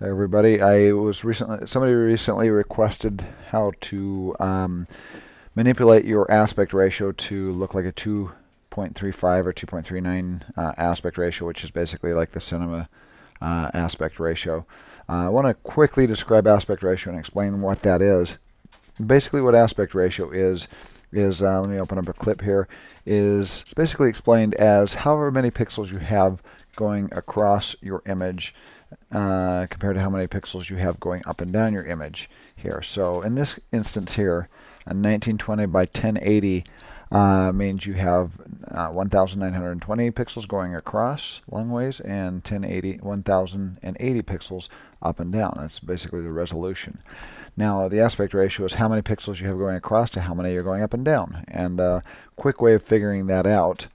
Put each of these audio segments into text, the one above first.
Everybody, I was recently somebody recently requested how to um, manipulate your aspect ratio to look like a 2.35 or 2.39 uh, aspect ratio, which is basically like the cinema uh, aspect ratio. Uh, I want to quickly describe aspect ratio and explain what that is. Basically, what aspect ratio is is uh, let me open up a clip here. Is it's basically explained as however many pixels you have going across your image uh, compared to how many pixels you have going up and down your image here. So in this instance here, a 1920 by 1080 uh, means you have uh, 1920 pixels going across long ways and 1080 1080 pixels up and down. That's basically the resolution. Now the aspect ratio is how many pixels you have going across to how many you're going up and down. And a uh, quick way of figuring that out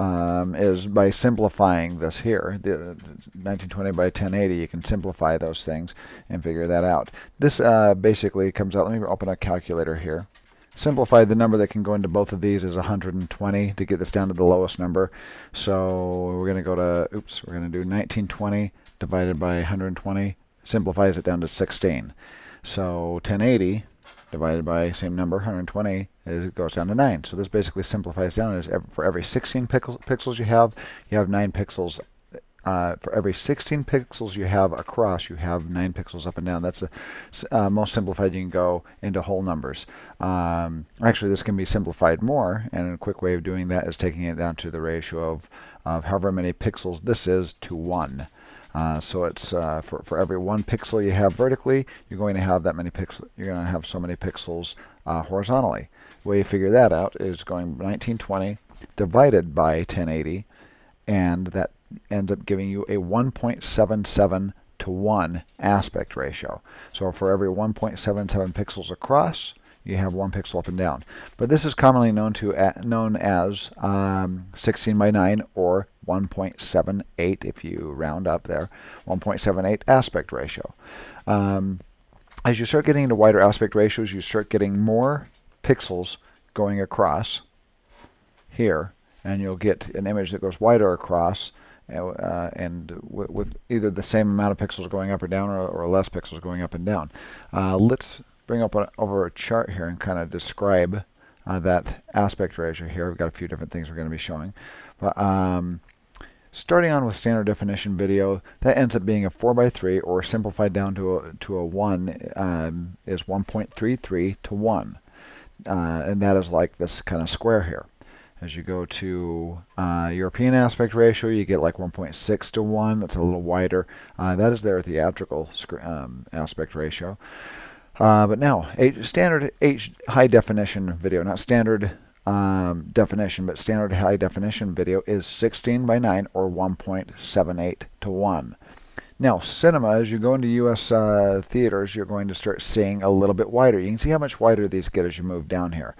um, is by simplifying this here. The 1920 by 1080, you can simplify those things and figure that out. This uh, basically comes out, let me open a calculator here. Simplify the number that can go into both of these is 120 to get this down to the lowest number. So we're going to go to, oops, we're going to do 1920 divided by 120, simplifies it down to 16. So 1080 divided by same number, 120, it goes down to 9. So this basically simplifies down as for every 16 pixels you have, you have 9 pixels. Uh, for every 16 pixels you have across, you have 9 pixels up and down. That's the uh, most simplified you can go into whole numbers. Um, actually, this can be simplified more, and a quick way of doing that is taking it down to the ratio of, of however many pixels this is to 1. Uh, so it's uh, for, for every one pixel you have vertically, you're going to have that many pixels. You're going to have so many pixels uh, horizontally. Way you figure that out is going 1920 divided by 1080, and that ends up giving you a 1.77 to 1 aspect ratio. So for every 1.77 pixels across, you have one pixel up and down. But this is commonly known to uh, known as um, 16 by 9 or 1.78 if you round up there, 1.78 aspect ratio. Um, as you start getting into wider aspect ratios, you start getting more pixels going across here, and you'll get an image that goes wider across, uh, and with either the same amount of pixels going up or down, or, or less pixels going up and down. Uh, let's bring up a, over a chart here and kind of describe uh, that aspect ratio here. We've got a few different things we're going to be showing. But um, starting on with standard definition video, that ends up being a 4x3 or simplified down to a, to a 1 um, is 1.33 to 1. Uh, and that is like this kind of square here. As you go to uh, European aspect ratio, you get like 1.6 to 1. That's a little wider. Uh, that is their theatrical um, aspect ratio. Uh, but now, H, standard H high definition video, not standard um, definition, but standard high definition video is 16 by 9 or 1.78 to 1. Now, cinema, as you go into U.S. Uh, theaters, you're going to start seeing a little bit wider. You can see how much wider these get as you move down here.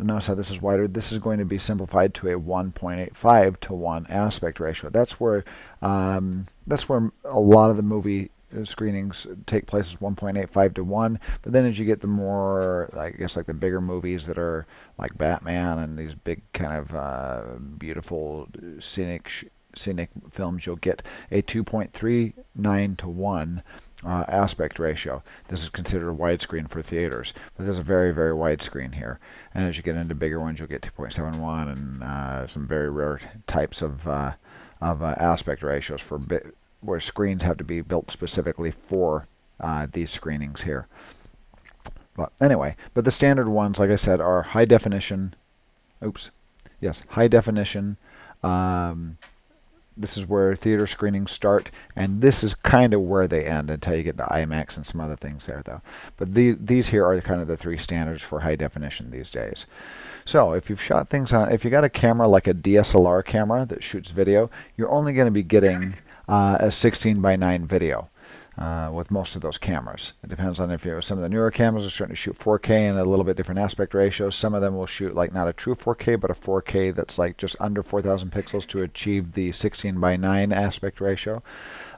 Notice how this is wider. This is going to be simplified to a 1.85 to 1 aspect ratio. That's where um, that's where a lot of the movie uh, screenings take place is 1.85 to 1 but then as you get the more I guess like the bigger movies that are like Batman and these big kind of uh, beautiful scenic scenic films you'll get a 2.39 to 1 uh, aspect ratio. This is considered a widescreen for theaters, but there's a very, very wide screen here. And as you get into bigger ones, you'll get 2.71 and uh, some very rare types of uh, of uh, aspect ratios for where screens have to be built specifically for uh, these screenings here. But anyway, but the standard ones, like I said, are high definition. Oops. Yes, high definition. Um, this is where theater screenings start, and this is kind of where they end until you get to IMAX and some other things there, though. But the, these here are kind of the three standards for high definition these days. So if you've shot things on, if you got a camera like a DSLR camera that shoots video, you're only going to be getting uh, a 16 by 9 video. Uh, with most of those cameras. It depends on if you have some of the newer cameras are starting to shoot 4K and a little bit different aspect ratios. Some of them will shoot like not a true 4K, but a 4K that's like just under 4,000 pixels to achieve the 16 by 9 aspect ratio.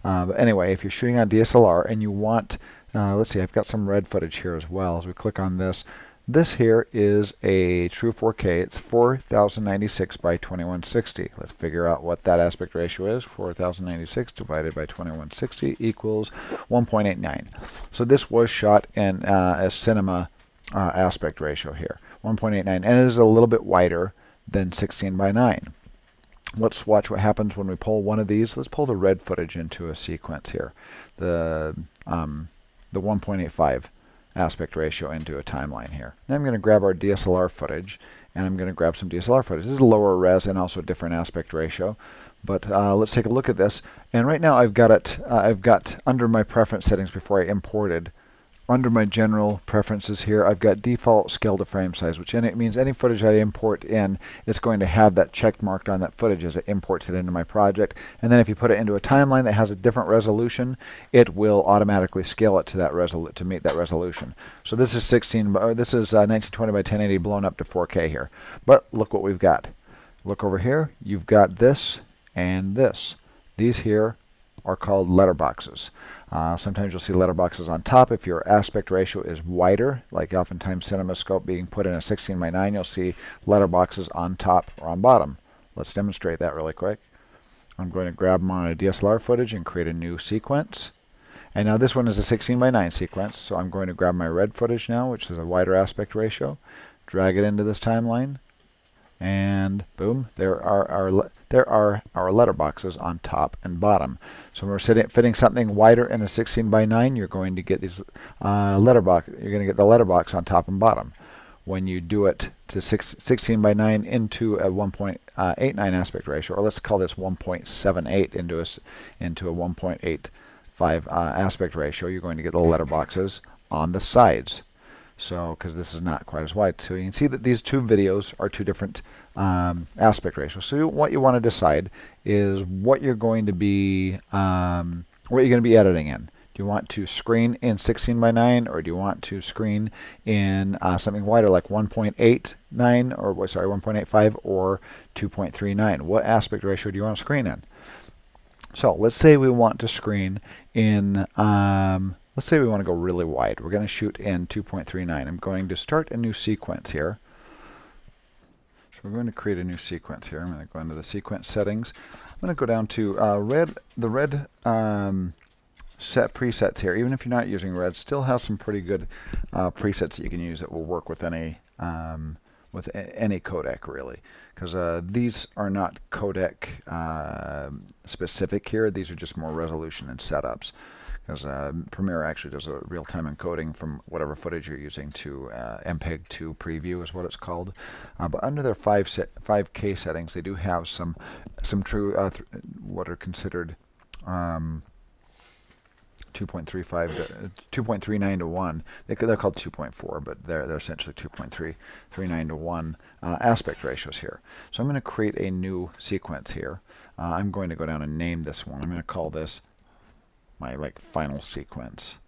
Uh, but anyway, if you're shooting on DSLR and you want, uh, let's see, I've got some red footage here as well. As we click on this, This here is a true 4K. It's 4096 by 2160. Let's figure out what that aspect ratio is. 4096 divided by 2160 equals 1.89. So this was shot in uh, a cinema uh, aspect ratio here, 1.89, and it is a little bit wider than 16 by 9. Let's watch what happens when we pull one of these. Let's pull the red footage into a sequence here. The um, the 1.85 aspect ratio into a timeline here. Now I'm going to grab our DSLR footage and I'm going to grab some DSLR footage. This is a lower res and also a different aspect ratio. But uh, let's take a look at this. And right now I've got it, uh, I've got under my preference settings before I imported under my general preferences here, I've got default scale to frame size, which it means any footage I import in, it's going to have that check marked on that footage as it imports it into my project. And then if you put it into a timeline that has a different resolution, it will automatically scale it to that resolu to meet that resolution. So this is 16, or this is uh, 1920 by 1080 blown up to 4K here. But look what we've got. Look over here. You've got this and this. These here are called letterboxes. Uh, sometimes you'll see letterboxes on top. If your aspect ratio is wider, like oftentimes CinemaScope being put in a 16 by 9, you'll see letterboxes on top or on bottom. Let's demonstrate that really quick. I'm going to grab my DSLR footage and create a new sequence. And now this one is a 16 by 9 sequence, so I'm going to grab my red footage now, which is a wider aspect ratio, drag it into this timeline, and boom, there are our there are our letterboxes on top and bottom. So when we're fitting something wider in a 16 by 9, you're going to get these uh, letterbox. You're going to get the letterbox on top and bottom. When you do it to six, 16 by 9 into a 1.89 aspect ratio, or let's call this 1.78 into a into a 1.85 uh, aspect ratio, you're going to get the letterboxes on the sides. So, because this is not quite as wide. So you can see that these two videos are two different um, aspect ratio. So what you want to decide is what you're going to be, um, what you're going to be editing in. Do you want to screen in 16 by 9 or do you want to screen in uh, something wider like 1.89 or sorry 1.85 or 2.39? What aspect ratio do you want to screen in? So let's say we want to screen in um, Let's say we want to go really wide. We're going to shoot in 2.39. I'm going to start a new sequence here. We're going to create a new sequence here. I'm going to go into the sequence settings. I'm going to go down to uh, red. The red um, set presets here, even if you're not using red, still has some pretty good uh, presets that you can use that will work with any um, with any codec really because uh, these are not codec uh, specific here these are just more resolution and setups because uh, Premiere actually does a real-time encoding from whatever footage you're using to uh, MPEG-2 preview is what it's called. Uh, but under their 5 set, 5K settings, they do have some some true uh, what are considered um, 2.35 2.39 to 1 they, they're called 2.4 but they're, they're essentially 2.339 to 1 uh, aspect ratios here. So I'm going to create a new sequence here. Uh, I'm going to go down and name this one. I'm going to call this my like final sequence.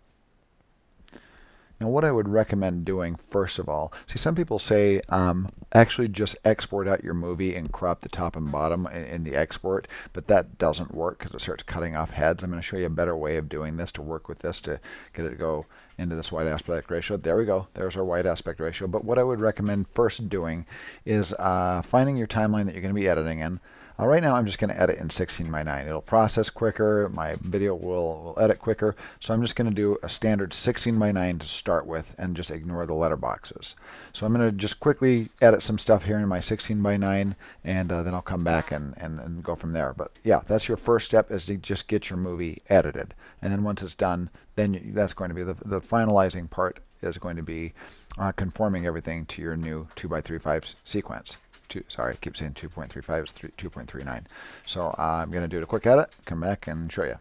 Now what I would recommend doing first of all, see some people say um, actually just export out your movie and crop the top and bottom in, in the export, but that doesn't work because it starts cutting off heads. I'm going to show you a better way of doing this to work with this to get it to go into this wide aspect ratio. There we go. There's our wide aspect ratio. But what I would recommend first doing is uh, finding your timeline that you're going to be editing in. Uh, right now I'm just going to edit in 16 by 9. It'll process quicker, my video will, will edit quicker, so I'm just going to do a standard 16 by 9 to start with and just ignore the letterboxes. So I'm going to just quickly edit some stuff here in my 16 by 9 and uh, then I'll come back and, and, and go from there. But yeah, that's your first step is to just get your movie edited. And then once it's done, then you, that's going to be the, the finalizing part is going to be uh, conforming everything to your new 2x35 sequence two, sorry, I keep saying 2.35, it's 2.39. So I'm going to do a quick edit, come back and show you.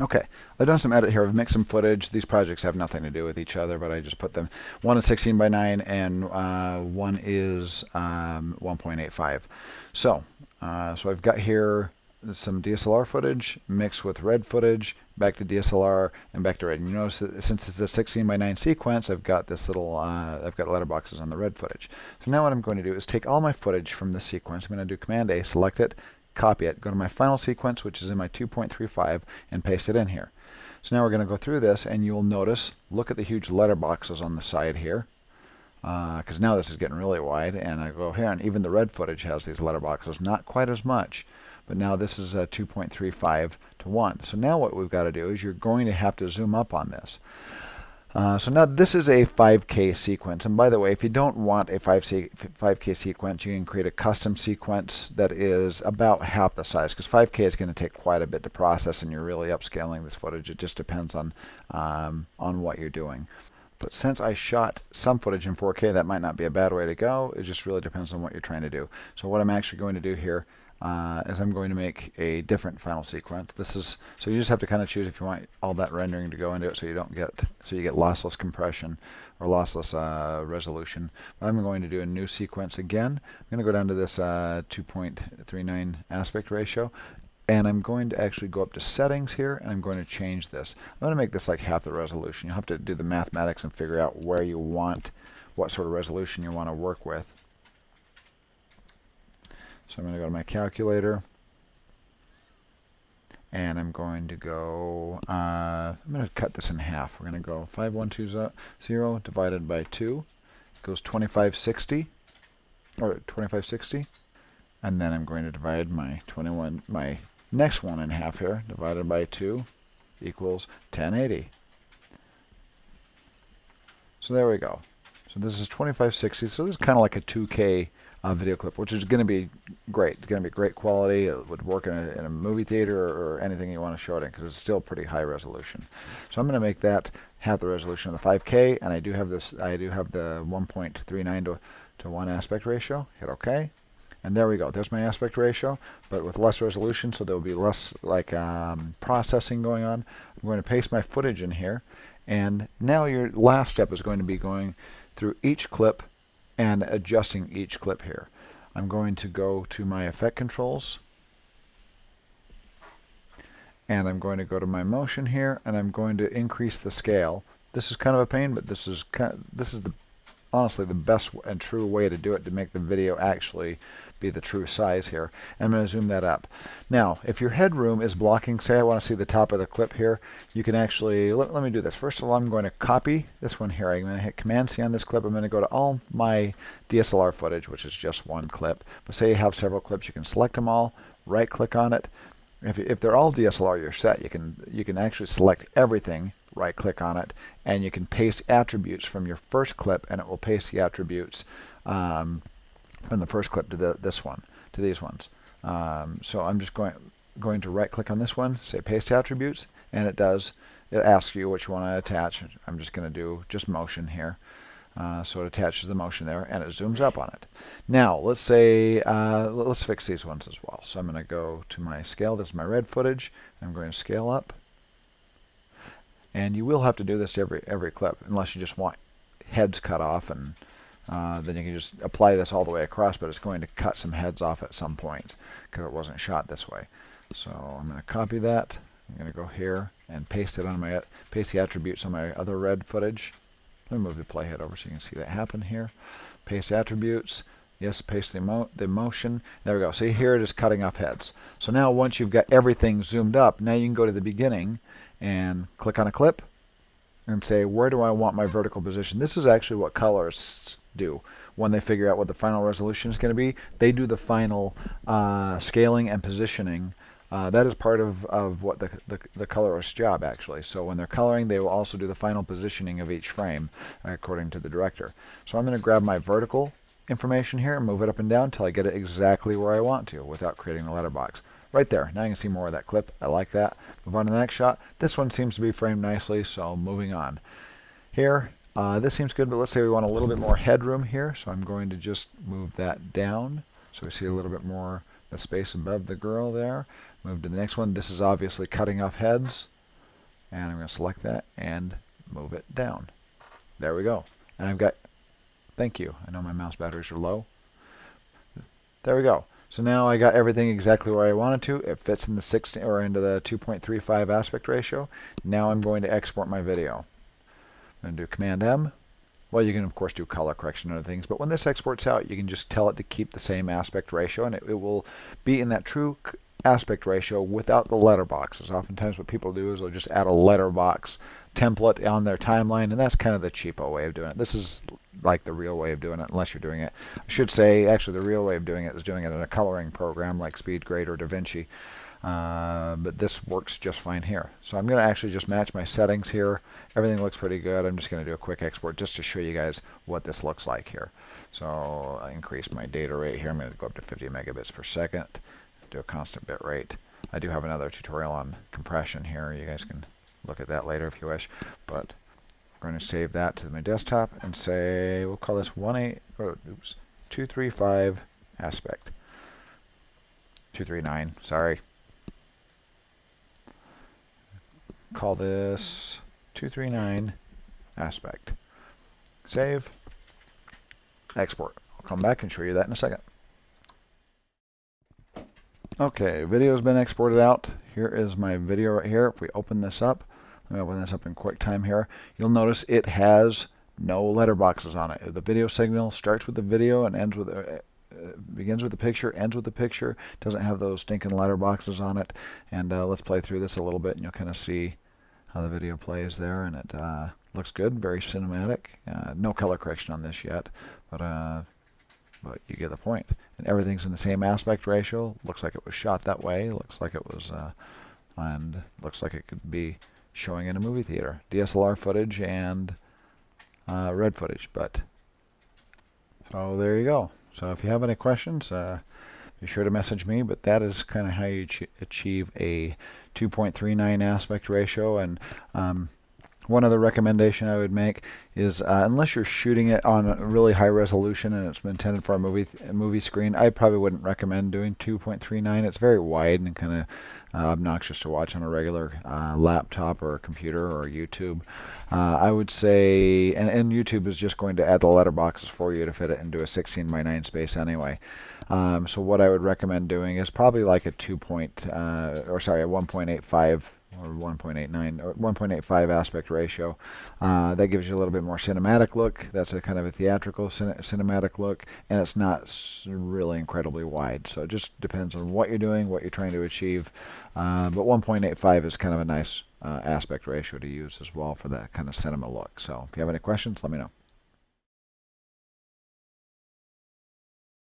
Okay, I've done some edit here. I've mixed some footage. These projects have nothing to do with each other, but I just put them. One is 16 by 9 and uh, one is um, 1.85. So, uh, so I've got here some DSLR footage mixed with red footage, back to DSLR, and back to red. And you notice that since it's a 16 by 9 sequence, I've got this little, uh, I've got letterboxes on the red footage. So now what I'm going to do is take all my footage from this sequence. I'm going to do Command A, select it, copy it, go to my final sequence, which is in my 2.35, and paste it in here. So now we're going to go through this and you'll notice, look at the huge letterboxes on the side here. Because uh, now this is getting really wide and I go here and even the red footage has these letterboxes, not quite as much. But now this is a 2.35 to 1. So now what we've got to do is you're going to have to zoom up on this. Uh, so now this is a 5K sequence. And by the way, if you don't want a 5K sequence, you can create a custom sequence that is about half the size because 5K is going to take quite a bit to process and you're really upscaling this footage. It just depends on, um, on what you're doing. But since I shot some footage in 4K, that might not be a bad way to go. It just really depends on what you're trying to do. So what I'm actually going to do here uh, is I'm going to make a different final sequence. This is so you just have to kind of choose if you want all that rendering to go into it, so you don't get so you get lossless compression or lossless uh, resolution. But I'm going to do a new sequence again. I'm going to go down to this uh, 2.39 aspect ratio, and I'm going to actually go up to settings here and I'm going to change this. I'm going to make this like half the resolution. You'll have to do the mathematics and figure out where you want what sort of resolution you want to work with. So I'm going to go to my calculator. And I'm going to go, uh, I'm going to cut this in half. We're going to go 5120 divided by 2 goes 2560 or 2560 and then I'm going to divide my 21 my next one in half here divided by 2 equals 1080 so there we go so this is 2560 so this is kind of like a 2k uh, video clip, which is going to be great. It's going to be great quality. It would work in a, in a movie theater or anything you want to show it in because it's still pretty high resolution. So I'm going to make that have the resolution of the 5K, and I do have this. I do have the 1.39 to to one aspect ratio. Hit OK, and there we go. There's my aspect ratio, but with less resolution, so there will be less like um, processing going on. I'm going to paste my footage in here, and now your last step is going to be going through each clip and adjusting each clip here. I'm going to go to my effect controls and I'm going to go to my motion here and I'm going to increase the scale. This is kind of a pain, but this is kind of, this is the honestly the best and true way to do it to make the video actually be the true size here. I'm going to zoom that up. Now, if your headroom is blocking, say I want to see the top of the clip here, you can actually, let, let me do this. First of all, I'm going to copy this one here. I'm going to hit Command-C on this clip. I'm going to go to all my DSLR footage, which is just one clip. But say you have several clips, you can select them all, right-click on it. If, if they're all DSLR, you're set. You can, you can actually select everything right click on it and you can paste attributes from your first clip and it will paste the attributes um, from the first clip to the, this one, to these ones. Um, so I'm just going going to right click on this one, say paste attributes, and it does, it asks you what you want to attach. I'm just going to do just motion here. Uh, so it attaches the motion there and it zooms up on it. Now let's say, uh, let's fix these ones as well. So I'm going to go to my scale, this is my red footage, I'm going to scale up. And you will have to do this to every, every clip unless you just want heads cut off and uh, then you can just apply this all the way across, but it's going to cut some heads off at some point because it wasn't shot this way. So I'm going to copy that. I'm going to go here and paste it on my paste the attributes on my other red footage. Let me move the playhead over so you can see that happen here. Paste attributes. Yes, paste the, mo the motion. There we go. See here it is cutting off heads. So now once you've got everything zoomed up, now you can go to the beginning and click on a clip and say where do I want my vertical position. This is actually what colorists do when they figure out what the final resolution is going to be. They do the final uh, scaling and positioning. Uh, that is part of, of what the, the, the colorist's job actually. So when they're coloring, they will also do the final positioning of each frame according to the director. So I'm going to grab my vertical information here and move it up and down until I get it exactly where I want to without creating a letterbox. Right there. Now you can see more of that clip. I like that. Move on to the next shot. This one seems to be framed nicely, so moving on. Here, uh, this seems good, but let's say we want a little bit more headroom here, so I'm going to just move that down so we see a little bit more the space above the girl there. Move to the next one. This is obviously cutting off heads, and I'm going to select that and move it down. There we go. And I've got, thank you, I know my mouse batteries are low. There we go. So now I got everything exactly where I wanted to. It fits in the 16 or into the 2.35 aspect ratio. Now I'm going to export my video. I'm going to do Command M. Well, you can of course do color correction and other things, but when this exports out, you can just tell it to keep the same aspect ratio, and it, it will be in that true aspect ratio without the letterboxes. Oftentimes what people do is they'll just add a letterbox template on their timeline, and that's kind of the cheapo way of doing it. This is like the real way of doing it, unless you're doing it. I should say, actually, the real way of doing it is doing it in a coloring program like SpeedGrade or DaVinci. Uh, but this works just fine here. So I'm going to actually just match my settings here. Everything looks pretty good. I'm just going to do a quick export just to show you guys what this looks like here. So I increase my data rate here. I'm going to go up to 50 megabits per second. Do a constant bit rate. I do have another tutorial on compression here. You guys can look at that later if you wish. But I'm going to save that to my desktop and say, we'll call this 18, oh, oops, 235 aspect. 239, sorry. call this 239 aspect. Save, export. I'll come back and show you that in a second. Okay, video's been exported out. Here is my video right here. If we open this up, let me open this up in QuickTime here. You'll notice it has no letterboxes on it. The video signal starts with the video and ends with uh, uh, begins with the picture, ends with the picture. Doesn't have those stinking letterboxes on it. And uh, let's play through this a little bit, and you'll kind of see how the video plays there, and it uh, looks good, very cinematic. Uh, no color correction on this yet, but uh, but you get the point. And everything's in the same aspect ratio. Looks like it was shot that way. Looks like it was, uh, and looks like it could be showing in a movie theater. DSLR footage and uh, red footage, but so there you go. So if you have any questions, uh, be sure to message me. But that is kind of how you achieve a 2.39 aspect ratio. And um, one other recommendation I would make is uh, unless you're shooting it on a really high resolution and it's intended for a movie movie screen, I probably wouldn't recommend doing 2.39. It's very wide and kind of uh, obnoxious to watch on a regular uh, laptop or computer or YouTube. Uh, I would say, and, and YouTube is just going to add the letterboxes for you to fit it into a 16 by 9 space anyway. Um, so what I would recommend doing is probably like a 2 point, uh, or sorry, a 1.85 or 1.89 or 1.85 aspect ratio. Uh, that gives you a little bit more cinematic look. That's a kind of a theatrical cin cinematic look, and it's not really incredibly wide. So it just depends on what you're doing, what you're trying to achieve. Uh, but 1.85 is kind of a nice uh, aspect ratio to use as well for that kind of cinema look. So if you have any questions, let me know.